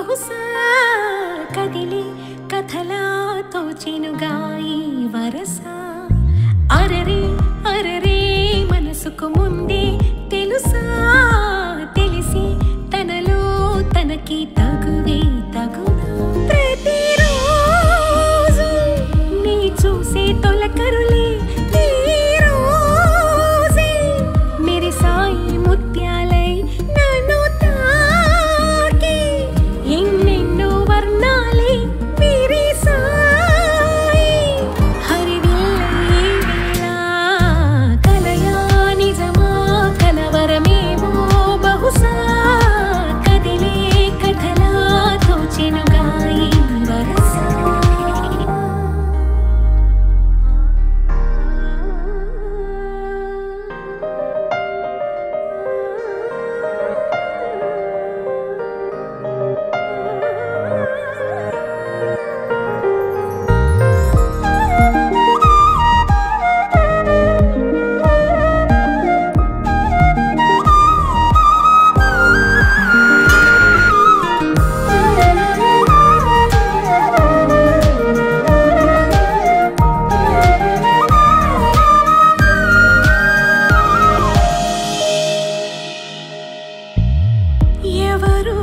బహుశా కదిలి కథలా తోచెనుగా గాయి వరస. అరరే అరరే మనసుకు ముందే తెలుసా? తెలిసి తనలో తనకి తగువే తగునా? ఎవరు